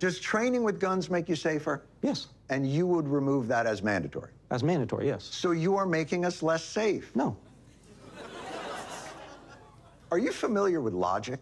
Does training with guns make you safer? Yes. And you would remove that as mandatory? As mandatory, yes. So you are making us less safe? No. Are you familiar with logic?